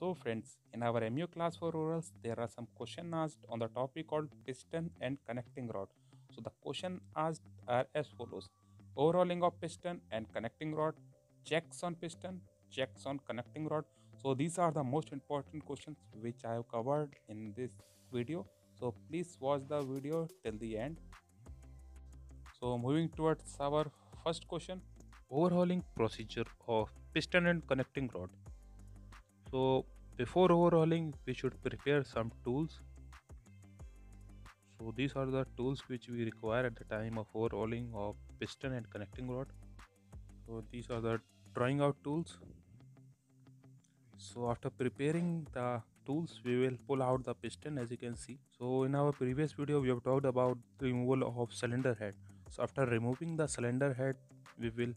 So friends, in our MU class for orals, there are some question asked on the topic called piston and connecting rod. So the question asked are as follows. Overhauling of piston and connecting rod, checks on piston, checks on connecting rod. So these are the most important questions which I have covered in this video. So please watch the video till the end. So moving towards our first question, overhauling procedure of piston and connecting rod. So before overhauling, we should prepare some tools. So these are the tools which we require at the time of overhauling of piston and connecting rod. So these are the drawing out tools. So after preparing the tools, we will pull out the piston as you can see. So in our previous video, we have talked about removal of cylinder head. So after removing the cylinder head, we will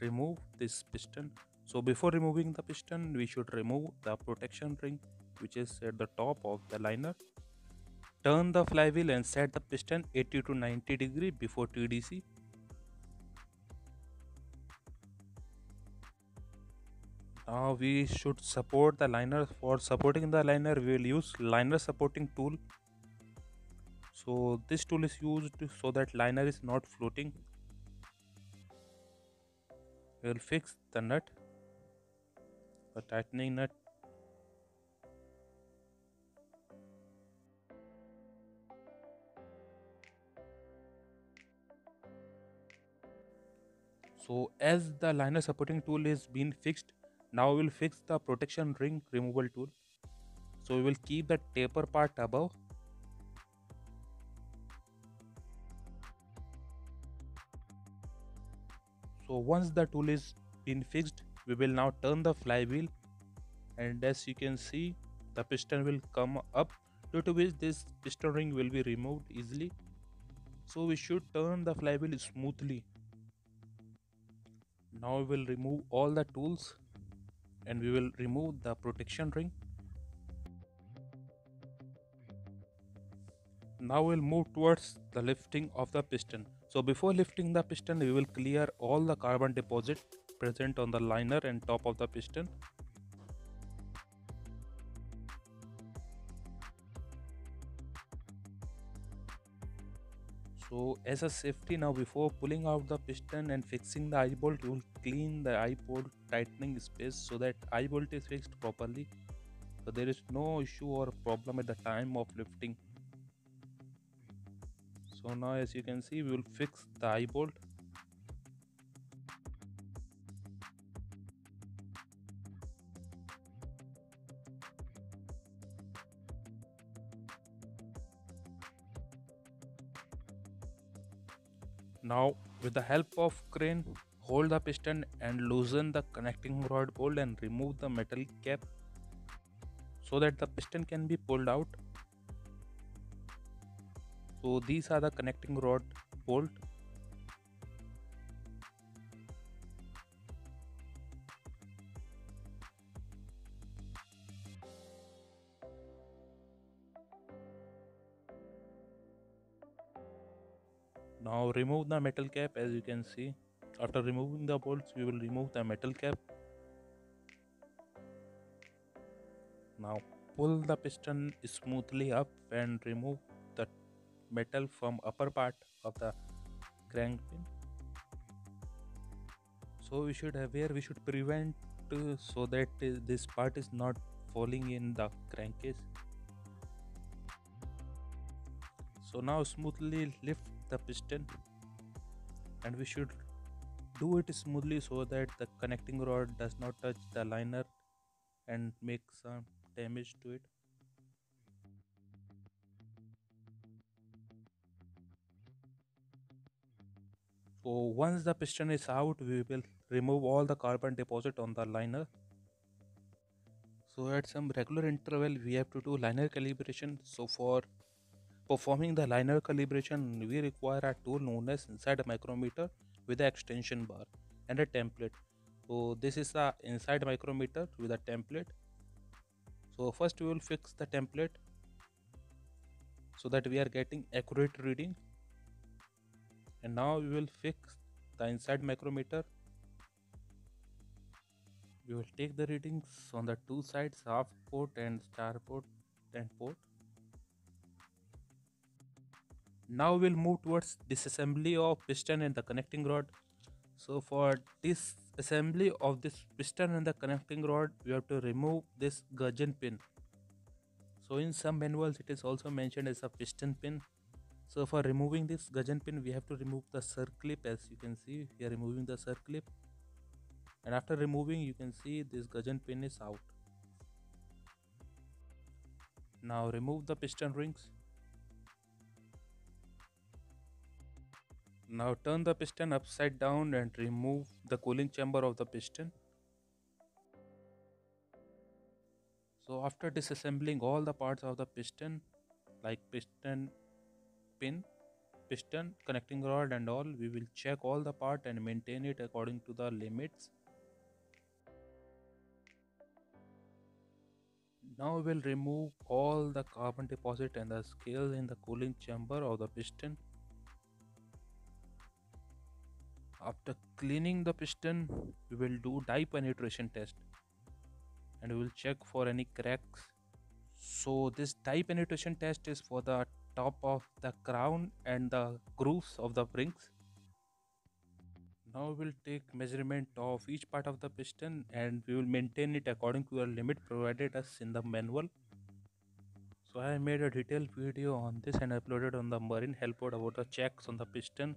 remove this piston so before removing the piston, we should remove the protection ring which is at the top of the liner. Turn the flywheel and set the piston 80 to 90 degree before TDC. Now we should support the liner. For supporting the liner, we will use liner supporting tool. So this tool is used so that liner is not floating. We will fix the nut a tightening nut so as the liner supporting tool is being fixed now we will fix the protection ring removal tool. So we will keep the taper part above. So once the tool is been fixed we will now turn the flywheel and as you can see the piston will come up due to which this piston ring will be removed easily. So we should turn the flywheel smoothly. Now we will remove all the tools and we will remove the protection ring. Now we'll move towards the lifting of the piston. So before lifting the piston we will clear all the carbon deposit present on the liner and top of the piston. So as a safety now before pulling out the piston and fixing the eye bolt you will clean the eye bolt tightening space so that eye bolt is fixed properly. So there is no issue or problem at the time of lifting. So now as you can see we will fix the eye bolt Now with the help of crane, hold the piston and loosen the connecting rod bolt and remove the metal cap so that the piston can be pulled out. So these are the connecting rod bolt now remove the metal cap as you can see. After removing the bolts we will remove the metal cap. Now pull the piston smoothly up and remove the metal from upper part of the crank pin. So we should aware we should prevent uh, so that uh, this part is not falling in the crankcase. So now smoothly lift the piston and we should do it smoothly so that the connecting rod does not touch the liner and make some damage to it. So once the piston is out we will remove all the carbon deposit on the liner. So at some regular interval we have to do liner calibration. So for Performing the liner calibration, we require a tool known as inside micrometer with the extension bar and a template. So this is the inside micrometer with a template. So first we will fix the template so that we are getting accurate reading. And now we will fix the inside micrometer. we will take the readings on the two sides half port and star port and port now we'll move towards disassembly of piston and the connecting rod. So for disassembly of this piston and the connecting rod we have to remove this gudgeon pin. So in some manuals it is also mentioned as a piston pin. So for removing this gudgeon pin we have to remove the circlip as you can see we are removing the circlip. And after removing you can see this gudgeon pin is out. Now remove the piston rings Now turn the piston upside down and remove the cooling chamber of the piston. So after disassembling all the parts of the piston like piston pin, piston, connecting rod and all, we will check all the part and maintain it according to the limits. Now we will remove all the carbon deposit and the scales in the cooling chamber of the piston after cleaning the piston we will do dye penetration test. And we will check for any cracks. So this dye penetration test is for the top of the crown and the grooves of the rings. Now we will take measurement of each part of the piston and we will maintain it according to a limit provided us in the manual. So i made a detailed video on this and uploaded on the Marine Help Bot about the checks on the piston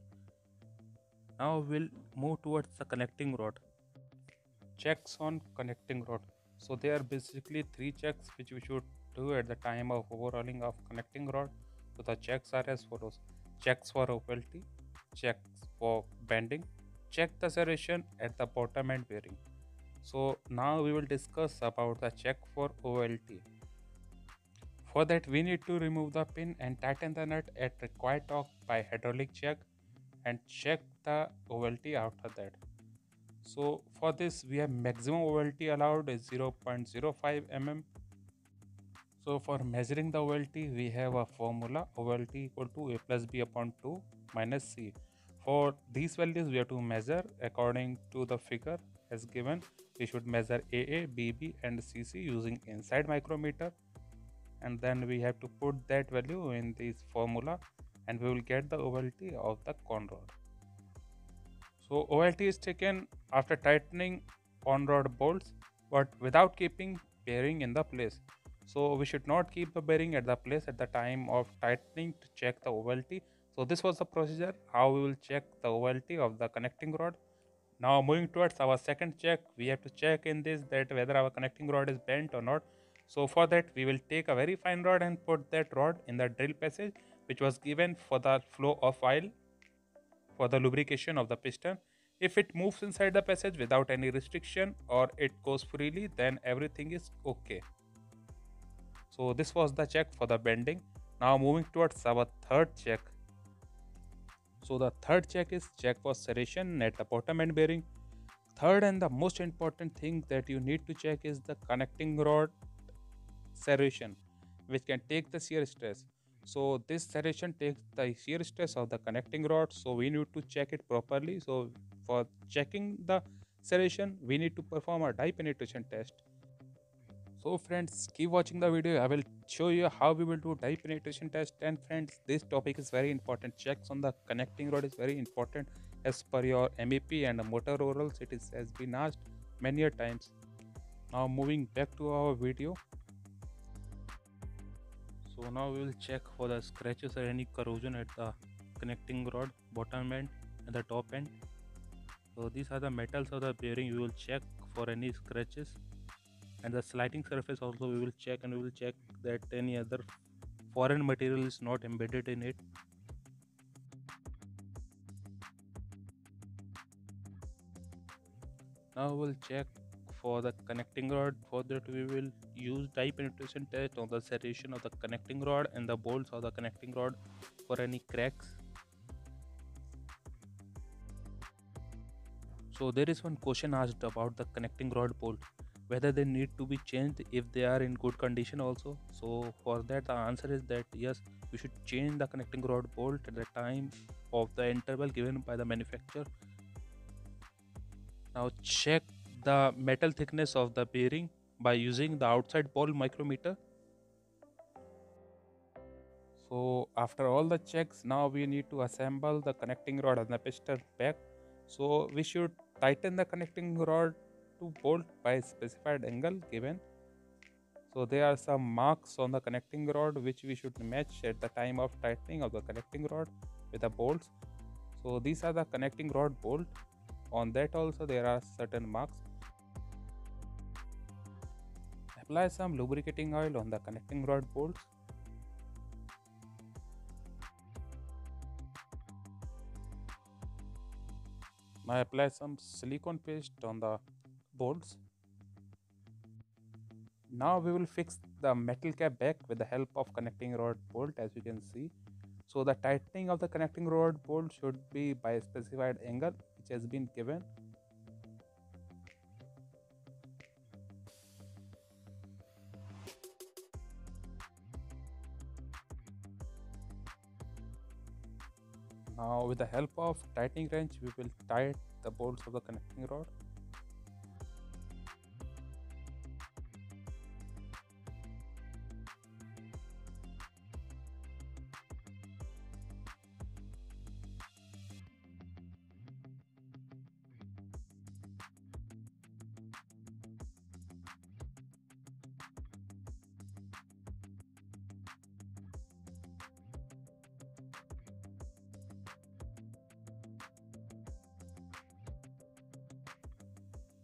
now we'll move towards the connecting rod. Checks on connecting rod. So there are basically three checks which we should do at the time of overhauling of connecting rod. So the checks are as follows. Checks for OLT checks for bending check the serration at the bottom end bearing. So now we will discuss about the check for OLT. For that we need to remove the pin and tighten the nut at required torque by hydraulic jack and check the OLT after that. So for this we have maximum OLT allowed is 0.05 mm. So for measuring the OLT we have a formula OLT equal to A plus B upon 2 minus C. For these values we have to measure according to the figure as given. We should measure AA, BB and CC using inside micrometer and then we have to put that value in this formula and we will get the OLT of the con rod. So OLT is taken after tightening con rod bolts but without keeping bearing in the place. So we should not keep the bearing at the place at the time of tightening to check the OLT. So this was the procedure how we will check the OLT of the connecting rod. Now moving towards our second check, we have to check in this that whether our connecting rod is bent or not. So for that we will take a very fine rod and put that rod in the drill passage which was given for the flow of oil for the lubrication of the piston. If it moves inside the passage without any restriction or it goes freely, then everything is okay. So this was the check for the bending. Now moving towards our third check. So the third check is check for serration at the bottom end bearing. Third and the most important thing that you need to check is the connecting rod serration which can take the shear stress. So this serration takes the shear stress of the connecting rod. So we need to check it properly. So for checking the serration, we need to perform a dye penetration test. So friends, keep watching the video. I will show you how we will do dye penetration test. And friends, this topic is very important. Checks on the connecting rod is very important as per your MEP and motor orals. It is has been asked many times. Now moving back to our video so now we will check for the scratches or any corrosion at the connecting rod bottom end and the top end. So these are the metals of the bearing we will check for any scratches. And the sliding surface also we will check and we will check that any other foreign material is not embedded in it. Now we'll check for the connecting rod for that we will use dye penetration test on the serration of the connecting rod and the bolts of the connecting rod for any cracks. So there is one question asked about the connecting rod bolt whether they need to be changed if they are in good condition also. So for that the answer is that yes we should change the connecting rod bolt at the time of the interval given by the manufacturer. Now check the metal thickness of the bearing by using the outside ball micrometer. So after all the checks, now we need to assemble the connecting rod and the piston back. So we should tighten the connecting rod to bolt by specified angle given. So there are some marks on the connecting rod which we should match at the time of tightening of the connecting rod with the bolts. So these are the connecting rod bolt. On that also there are certain marks. Apply some lubricating oil on the connecting rod bolts. Now apply some silicone paste on the bolts. Now we will fix the metal cap back with the help of connecting rod bolt as you can see. So the tightening of the connecting rod bolt should be by a specified angle which has been given. Now with the help of tightening wrench we will tighten the bolts of the connecting rod.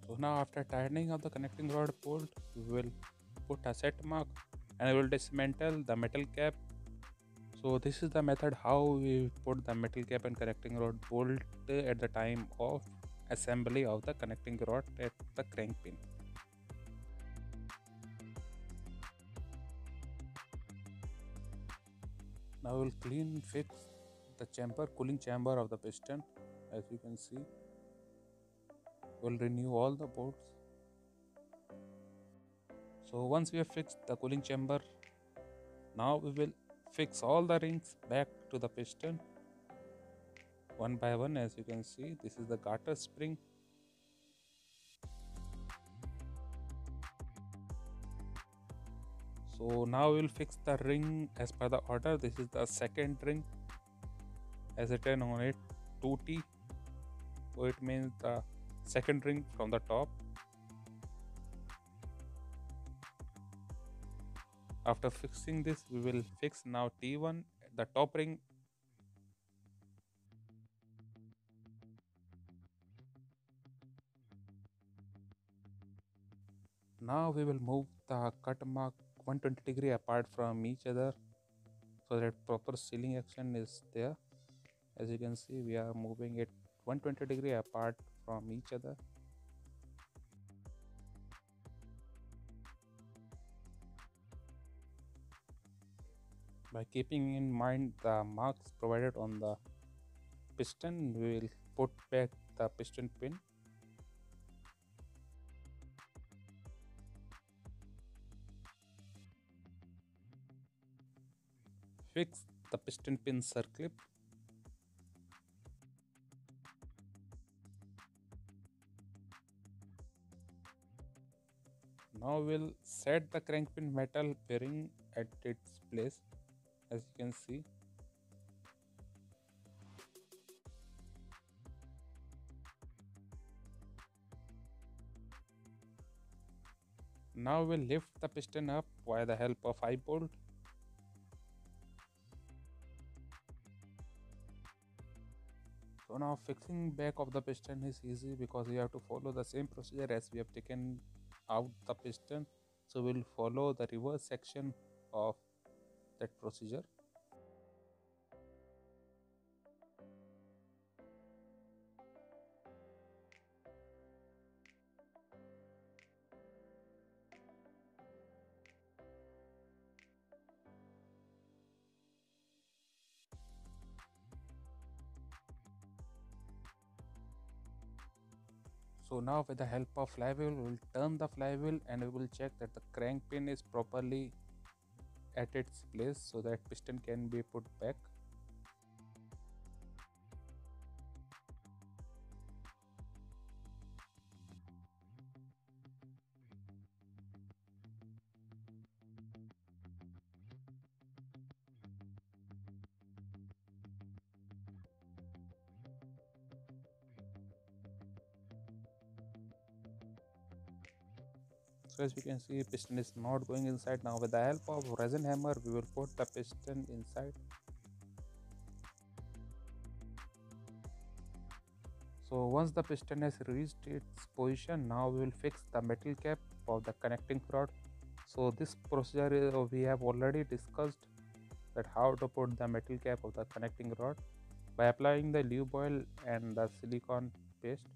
So now after tightening of the connecting rod bolt, we will put a set mark and we will dismantle the metal cap. So this is the method how we put the metal cap and connecting rod bolt at the time of assembly of the connecting rod at the crank pin. Now we'll clean fix the chamber cooling chamber of the piston as you can see will renew all the bolts so once we have fixed the cooling chamber now we will fix all the rings back to the piston. One by one as you can see this is the garter spring. So now we will fix the ring as per the order. This is the second ring. As written on it 2t so it means the second ring from the top. After fixing this we will fix now t1 the top ring. Now we will move the cut mark 120 degree apart from each other so that proper sealing action is there. As you can see we are moving it 120 degree apart from each other. By keeping in mind the marks provided on the piston we will put back the piston pin. Fix the piston pin circlip now we'll set the crank pin metal bearing at its place as you can see. Now we'll lift the piston up by the help of eye bolt. So now fixing back of the piston is easy because we have to follow the same procedure as we have taken out the piston. So we'll follow the reverse section of that procedure So now with the help of flywheel, we will turn the flywheel and we will check that the crank pin is properly at its place so that piston can be put back. So as we can see piston is not going inside. Now with the help of resin hammer we will put the piston inside. So once the piston has reached its position now we will fix the metal cap of the connecting rod. So this procedure uh, we have already discussed that how to put the metal cap of the connecting rod by applying the lube oil and the silicone paste.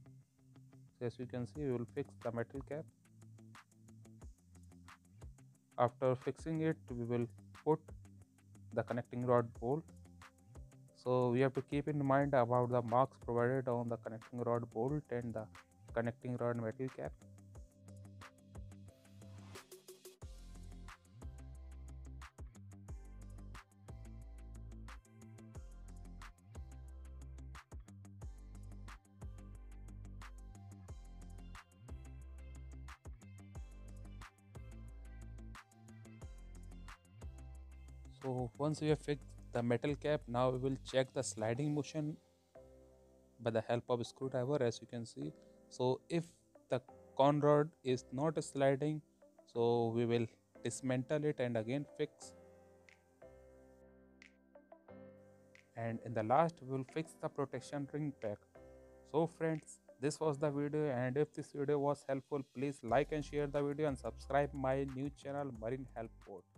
So as you can see we will fix the metal cap after fixing it we will put the connecting rod bolt. So we have to keep in mind about the marks provided on the connecting rod bolt and the connecting rod metal cap so once we have fixed the metal cap now we will check the sliding motion by the help of screwdriver as you can see. So if the con rod is not sliding so we will dismantle it and again fix. And in the last we will fix the protection ring pack. So friends this was the video and if this video was helpful please like and share the video and subscribe my new channel Marine Help Bot